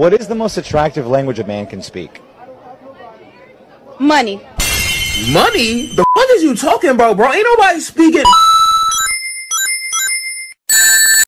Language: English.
What is the most attractive language a man can speak? Money. Money? The fuck is you talking about, bro? Ain't nobody speaking